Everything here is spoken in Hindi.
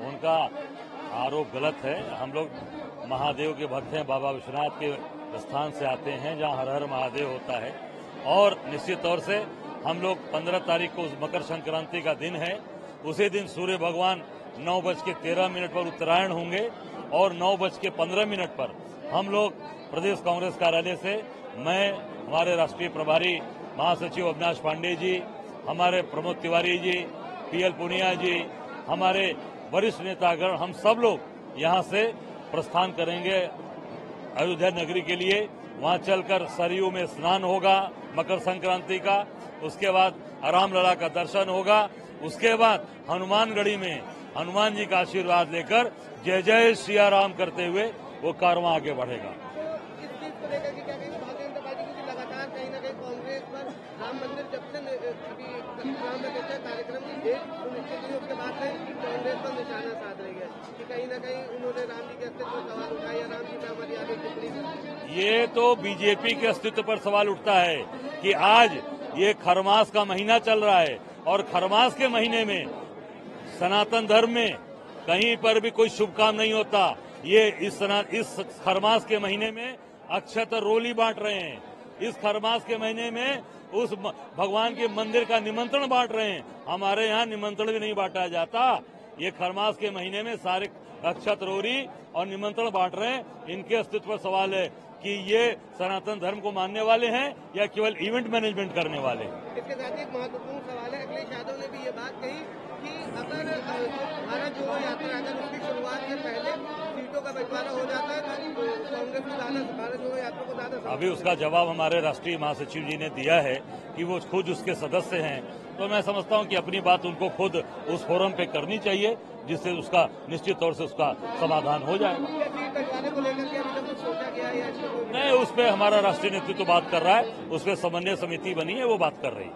उनका आरोप गलत है। हम लोग महादेव के भक्त हैं, बाबा विश्वनाथ के स्थान से आते हैं, जहाँ हर हर महादेव होता है। और निश्चित तौर से हम लोग पंद्रह तारीख को मकर संक्रांति का दिन है। उसी दिन सूर्य भगवान नौ बज के तेरह मिनट पर उत्तरायण होंगे और नौ बज के पंद्रह मिनट पर हम लोग प्रदेश कांग्रेस कार्यालय से, मैं, हमारे राष्ट्रीय प्रभारी महासचिव अविनाश पांडे जी, हमारे प्रमोद तिवारी जी पीएल पुनिया जी, हमारे वरिष्ठ नेतागण, हम सब लोग यहाँ से प्रस्थान करेंगे अयोध्या नगरी के लिए। वहाँ चलकर सरयू में स्नान होगा, मकर संक्रांति का, उसके बाद रामलला का दर्शन होगा। उसके बाद हनुमानगढ़ी में हनुमान जी का आशीर्वाद लेकर जय जय सिया राम करते हुए वो कारवां आगे बढ़ेगा। कार्यक्रम की डेट सुनिश्चित हुई उसके बाद से कांग्रेस पर निशाना साध रही है। कि कहीं ना कहीं उन्होंने राम जी के अस्तित्व पर सवाल उठाया राम जी का मर्यादा ये तो बीजेपी के अस्तित्व पर सवाल उठता है कि आज ये खरमास का महीना चल रहा है और खरमास के महीने में सनातन धर्म में कहीं पर भी कोई शुभ काम नहीं होता। ये इस सना, इस खरमास के महीने में अक्षत रोली बांट रहे हैं। इस खरमास के महीने में उस भगवान के मंदिर का निमंत्रण बांट रहे हैं। हमारे यहाँ निमंत्रण भी नहीं बांटा जाता। ये खरमास के महीने में सारे अक्षत और निमंत्रण बांट रहे हैं। इनके अस्तित्व पर सवाल है कि ये सनातन धर्म को मानने वाले हैं या केवल इवेंट मैनेजमेंट करने वाले इसके साथ एक महत्वपूर्ण सवाल है। अखिलेश यादव ने भी ये बात कही कि अगर भारत जोड़ो यात्रा अगर उसकी शुरुआत के पहले सीटों का बंटवारा हो जाता है अभी उसका जवाब हमारे राष्ट्रीय महासचिव जी ने दिया है कि वो खुद उसके सदस्य हैं। तो मैं समझता हूँ कि अपनी बात उनको खुद उस फोरम पे करनी चाहिए जिससे उसका निश्चित तौर से उसका समाधान हो कोई नहीं? उस पर हमारा राष्ट्रीय नेतृत्व बात कर रहा है उस पर समन्वय समिति बनी है वो बात कर रही है।